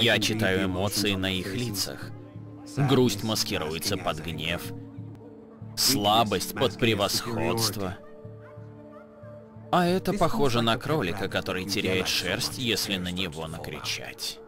Я читаю эмоции на их лицах. Грусть маскируется под гнев. Слабость под превосходство. А это похоже на кролика, который теряет шерсть, если на него накричать.